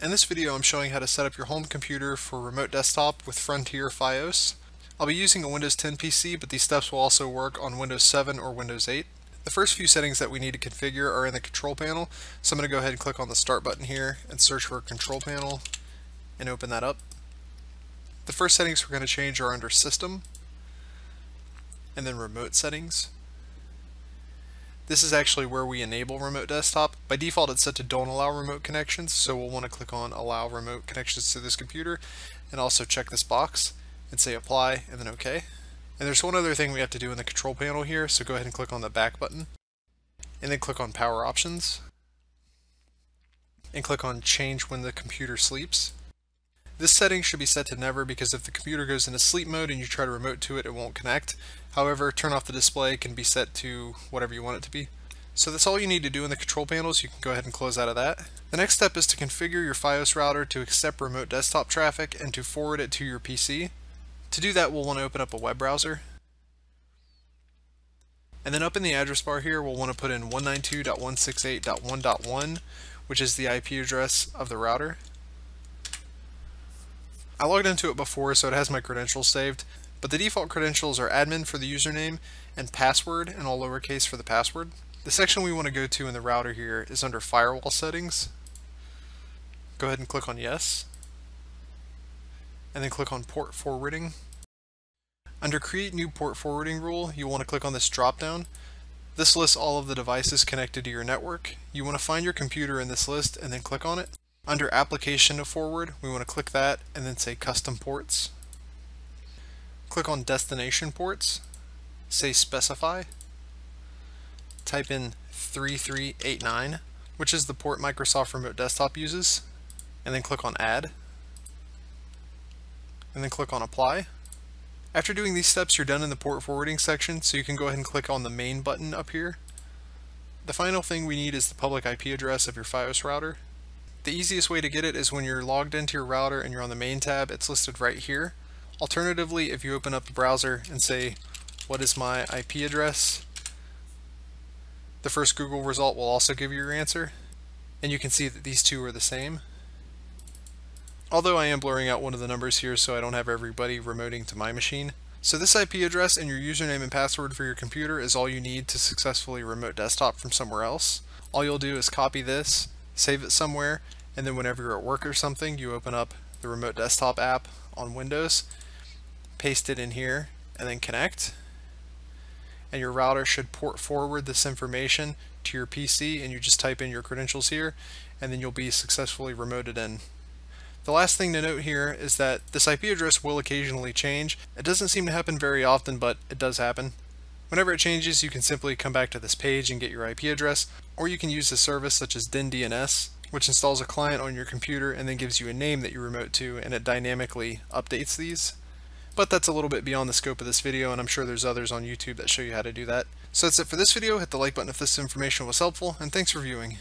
In this video I'm showing how to set up your home computer for remote desktop with Frontier FiOS. I'll be using a Windows 10 PC, but these steps will also work on Windows 7 or Windows 8. The first few settings that we need to configure are in the control panel, so I'm going to go ahead and click on the start button here and search for control panel and open that up. The first settings we're going to change are under system and then remote settings. This is actually where we enable remote desktop. By default it's set to don't allow remote connections, so we'll want to click on allow remote connections to this computer and also check this box and say apply and then OK. And there's one other thing we have to do in the control panel here, so go ahead and click on the back button and then click on power options and click on change when the computer sleeps. This setting should be set to never because if the computer goes into sleep mode and you try to remote to it, it won't connect. However, turn off the display can be set to whatever you want it to be. So that's all you need to do in the control panels. You can go ahead and close out of that. The next step is to configure your FiOS router to accept remote desktop traffic and to forward it to your PC. To do that, we'll want to open up a web browser. And then up in the address bar here, we'll want to put in 192.168.1.1, which is the IP address of the router. I logged into it before, so it has my credentials saved, but the default credentials are admin for the username and password in all lowercase for the password. The section we want to go to in the router here is under firewall settings. Go ahead and click on yes, and then click on port forwarding. Under create new port forwarding rule, you want to click on this drop down. This lists all of the devices connected to your network. You want to find your computer in this list and then click on it. Under application to forward, we want to click that and then say custom ports. Click on destination ports, say specify, type in 3389, which is the port Microsoft Remote Desktop uses, and then click on add, and then click on apply. After doing these steps, you're done in the port forwarding section, so you can go ahead and click on the main button up here. The final thing we need is the public IP address of your FiOS router. The easiest way to get it is when you're logged into your router and you're on the main tab, it's listed right here. Alternatively, if you open up the browser and say, what is my IP address, the first Google result will also give you your answer, and you can see that these two are the same. Although I am blurring out one of the numbers here so I don't have everybody remoting to my machine. So this IP address and your username and password for your computer is all you need to successfully remote desktop from somewhere else. All you'll do is copy this, save it somewhere, and then whenever you're at work or something, you open up the remote desktop app on Windows, paste it in here, and then connect. And your router should port forward this information to your PC, and you just type in your credentials here, and then you'll be successfully remoted in. The last thing to note here is that this IP address will occasionally change. It doesn't seem to happen very often, but it does happen. Whenever it changes, you can simply come back to this page and get your IP address, or you can use a service such as DynDNS which installs a client on your computer and then gives you a name that you remote to and it dynamically updates these. But that's a little bit beyond the scope of this video and I'm sure there's others on YouTube that show you how to do that. So that's it for this video, hit the like button if this information was helpful, and thanks for viewing.